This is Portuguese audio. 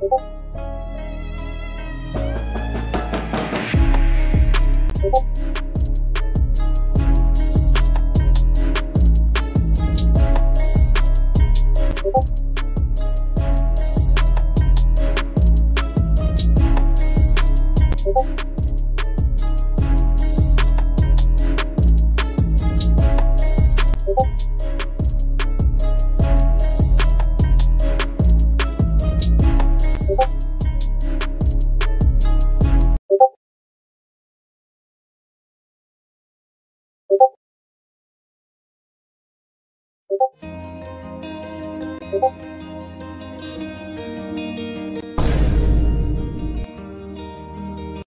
pouco